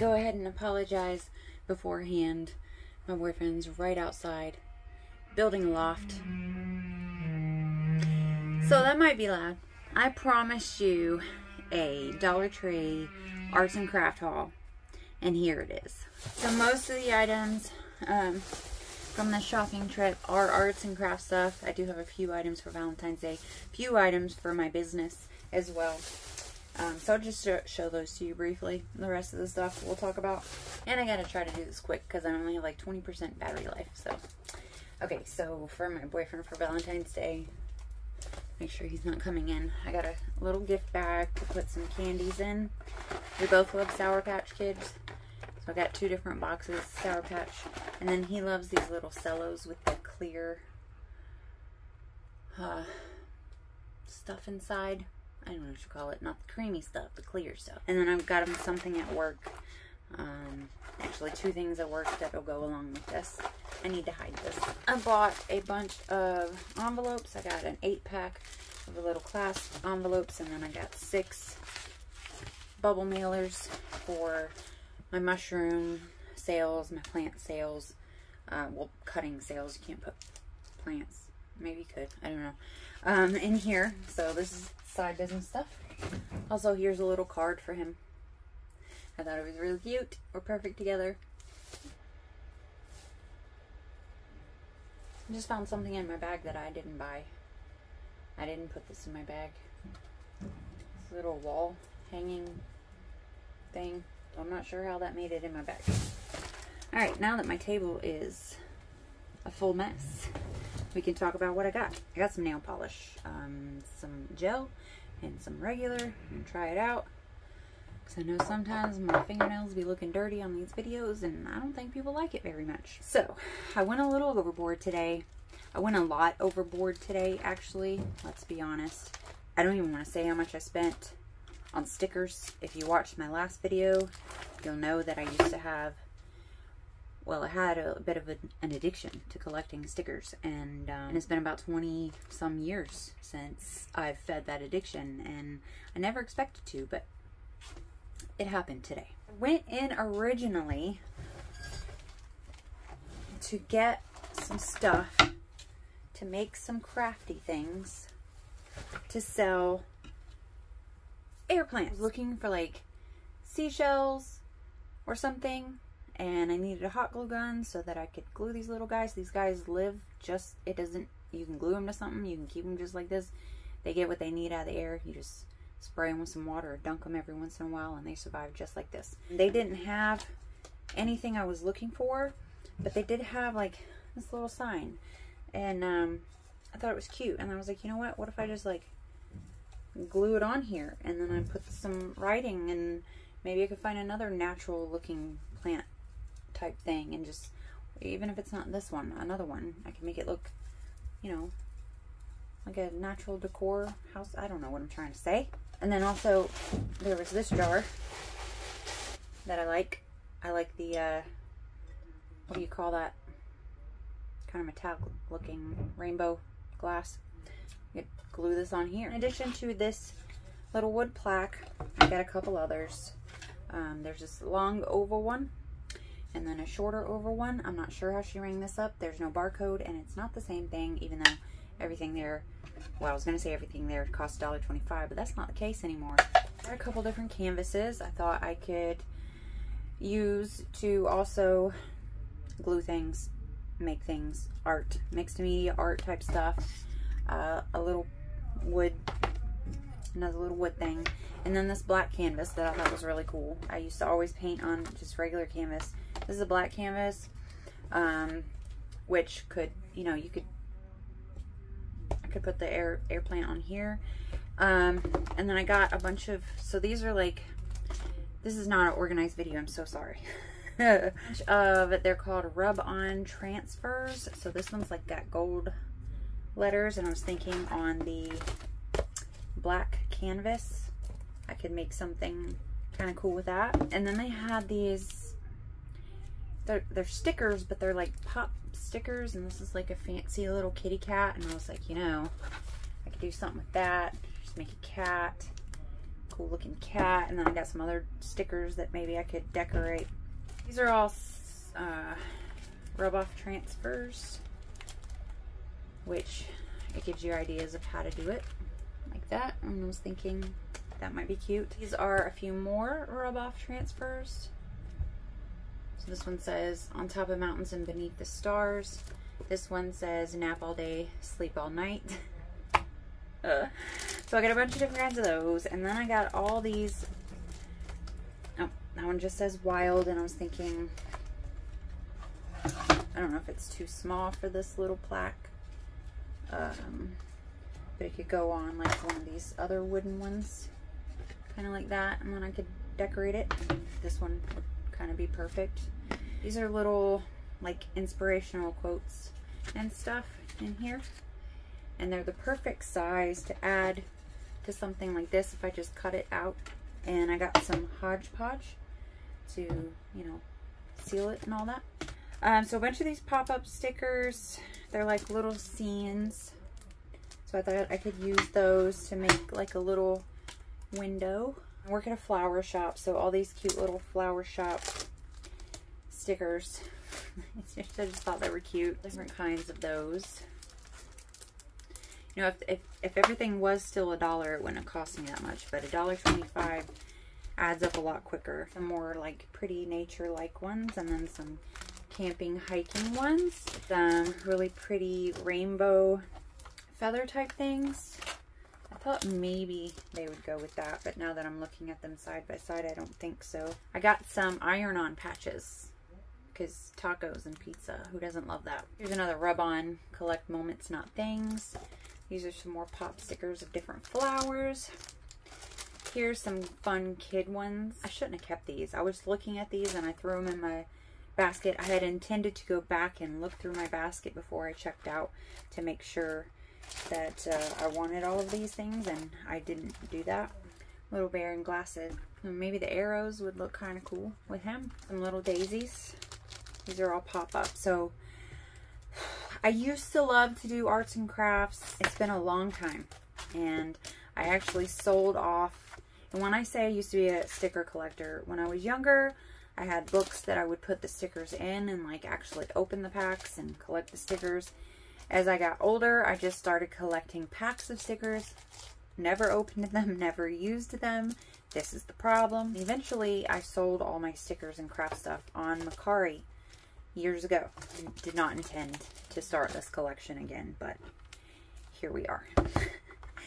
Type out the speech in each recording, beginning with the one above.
go ahead and apologize beforehand. My boyfriend's right outside, building a loft. So that might be loud. I promised you a Dollar Tree arts and craft haul, and here it is. So most of the items um, from the shopping trip are arts and craft stuff. I do have a few items for Valentine's Day, a few items for my business as well. Um, so I'll just show those to you briefly. The rest of the stuff we'll talk about. And I gotta try to do this quick because I only have like 20% battery life. So, okay, so for my boyfriend for Valentine's Day, make sure he's not coming in. I got a little gift bag to put some candies in. We both love Sour Patch Kids. So I got two different boxes, Sour Patch. And then he loves these little cellos with the clear uh, stuff inside. I don't know what you call it. Not the creamy stuff, the clear stuff. And then I've got something at work. Um, actually, two things at work that will go along with this. I need to hide this. I bought a bunch of envelopes. I got an eight pack of the little clasp envelopes. And then I got six bubble mailers for my mushroom sales, my plant sales. Uh, well, cutting sales. You can't put plants. Maybe could. I don't know. Um, in here. So this is side business stuff. Also, here's a little card for him. I thought it was really cute. We're perfect together. I just found something in my bag that I didn't buy. I didn't put this in my bag. This little wall hanging thing. I'm not sure how that made it in my bag. Alright, now that my table is a full mess, we can talk about what I got. I got some nail polish, um, some gel, and some regular, and try it out. Because I know sometimes my fingernails be looking dirty on these videos, and I don't think people like it very much. So, I went a little overboard today. I went a lot overboard today, actually. Let's be honest. I don't even want to say how much I spent on stickers. If you watched my last video, you'll know that I used to have well, I had a bit of a, an addiction to collecting stickers, and, um, and it's been about 20 some years since I've fed that addiction, and I never expected to, but it happened today. I went in originally to get some stuff to make some crafty things to sell air plants. Looking for like seashells or something and I needed a hot glue gun so that I could glue these little guys. These guys live just, it doesn't, you can glue them to something, you can keep them just like this. They get what they need out of the air. You just spray them with some water or dunk them every once in a while and they survive just like this. They didn't have anything I was looking for, but they did have like this little sign. And um, I thought it was cute. And I was like, you know what? What if I just like glue it on here and then I put some writing and maybe I could find another natural looking plant type thing and just even if it's not this one another one I can make it look you know like a natural decor house. I don't know what I'm trying to say. And then also there was this jar that I like. I like the uh, what do you call that? Kind of metallic looking rainbow glass. You glue this on here. In addition to this little wood plaque I got a couple others. Um, there's this long oval one and then a shorter oval one. I'm not sure how she rang this up. There's no barcode and it's not the same thing even though everything there, well I was going to say everything there costs $1.25 but that's not the case anymore. A couple different canvases I thought I could use to also glue things, make things, art, mixed media art type stuff. Uh, a little wood, another little wood thing. And then this black canvas that I thought was really cool. I used to always paint on just regular canvas this is a black canvas, um, which could, you know, you could, I could put the air, air plant on here. Um, and then I got a bunch of, so these are like, this is not an organized video, I'm so sorry. of they're called rub-on transfers. So this one's like got gold letters, and I was thinking on the black canvas, I could make something kind of cool with that. And then they had these they're, they're stickers, but they're like pop stickers, and this is like a fancy little kitty cat, and I was like, you know, I could do something with that. Just make a cat. cool looking cat. And then I got some other stickers that maybe I could decorate. These are all uh, rub off transfers, which it gives you ideas of how to do it like that. And I was thinking that might be cute. These are a few more rub off transfers. So this one says on top of mountains and beneath the stars. This one says nap all day, sleep all night. uh, so I got a bunch of different kinds of those. And then I got all these. Oh, that one just says wild. And I was thinking, I don't know if it's too small for this little plaque. Um, but it could go on like one of these other wooden ones. Kind of like that. And then I could decorate it. This one kind of be perfect. These are little like inspirational quotes and stuff in here. And they're the perfect size to add to something like this if I just cut it out. And I got some Mod Podge to, you know, seal it and all that. Um, so a bunch of these pop-up stickers, they're like little scenes. So I thought I could use those to make like a little window. Work at a flower shop, so all these cute little flower shop stickers. I just thought they were cute. Different kinds of those. You know, if, if, if everything was still a dollar, it wouldn't have cost me that much. But a dollar twenty-five adds up a lot quicker. Some more like pretty nature-like ones, and then some camping hiking ones. Some really pretty rainbow feather type things. Thought maybe they would go with that, but now that I'm looking at them side by side, I don't think so. I got some iron-on patches because tacos and pizza, who doesn't love that? Here's another rub-on, collect moments, not things. These are some more pop stickers of different flowers. Here's some fun kid ones. I shouldn't have kept these. I was looking at these and I threw them in my basket. I had intended to go back and look through my basket before I checked out to make sure that uh, I wanted all of these things and I didn't do that. Little bear in glasses. Maybe the arrows would look kind of cool with him. Some little daisies. These are all pop-up. So I used to love to do arts and crafts. It's been a long time. And I actually sold off. And when I say I used to be a sticker collector, when I was younger, I had books that I would put the stickers in and like actually open the packs and collect the stickers. As I got older, I just started collecting packs of stickers. Never opened them, never used them. This is the problem. Eventually, I sold all my stickers and craft stuff on Mercari years ago. Did not intend to start this collection again, but here we are.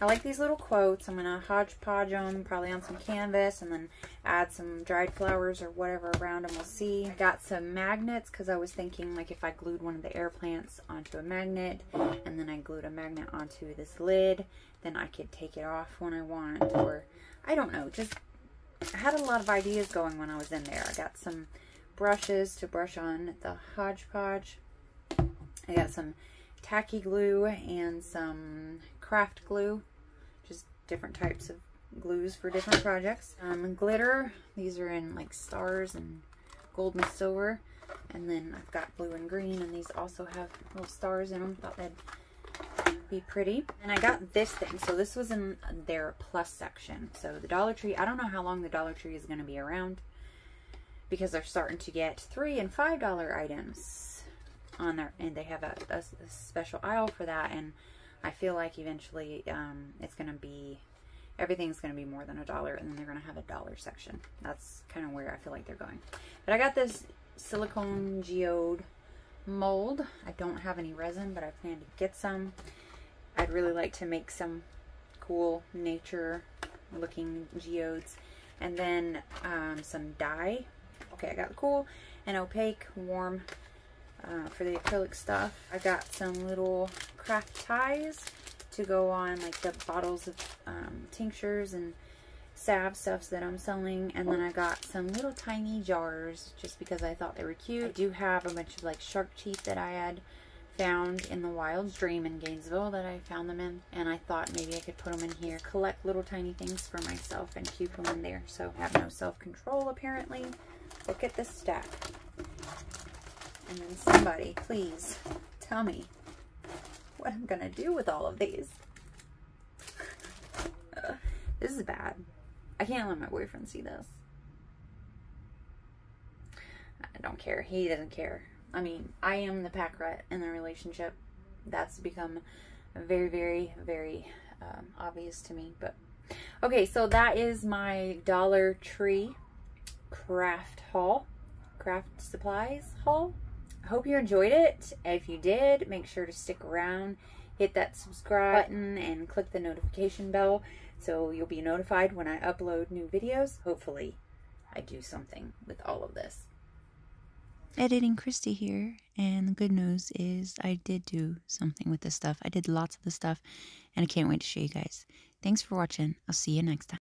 I like these little quotes. I'm going to Mod Podge them probably on some canvas and then add some dried flowers or whatever around them. We'll see. I got some magnets because I was thinking like if I glued one of the air plants onto a magnet and then I glued a magnet onto this lid, then I could take it off when I want or I don't know. Just I had a lot of ideas going when I was in there. I got some brushes to brush on the Mod Podge. I got some tacky glue and some craft glue, just different types of glues for different projects. Um, glitter, these are in like stars and gold and silver. And then I've got blue and green, and these also have little stars in them. Thought they'd be pretty. And I got this thing. So this was in their plus section. So the Dollar Tree, I don't know how long the Dollar Tree is going to be around because they're starting to get three and five dollar items on there and they have a, a, a, special aisle for that and I feel like eventually um, it's gonna be everything's gonna be more than a dollar and then they're gonna have a dollar section. That's kind of where I feel like they're going. But I got this silicone geode mold. I don't have any resin but I plan to get some. I'd really like to make some cool nature looking geodes. And then um, some dye. Okay, I got cool and opaque warm uh, for the acrylic stuff. I got some little craft ties to go on like the bottles of um, tinctures and salve stuffs that I'm selling. And then I got some little tiny jars just because I thought they were cute. I do have a bunch of like shark teeth that I had found in the wild stream in Gainesville that I found them in. And I thought maybe I could put them in here, collect little tiny things for myself and keep them in there. So I have no self-control apparently. Look at this stack. And then somebody, please, tell me what I'm going to do with all of these. this is bad. I can't let my boyfriend see this. I don't care. He doesn't care. I mean, I am the pack rat in the relationship. That's become very, very, very um, obvious to me. But okay, so that is my Dollar Tree craft haul, craft supplies haul. Hope you enjoyed it. If you did, make sure to stick around, hit that subscribe button, and click the notification bell so you'll be notified when I upload new videos. Hopefully, I do something with all of this. Editing Kristy here, and the good news is I did do something with this stuff. I did lots of the stuff, and I can't wait to show you guys. Thanks for watching. I'll see you next time.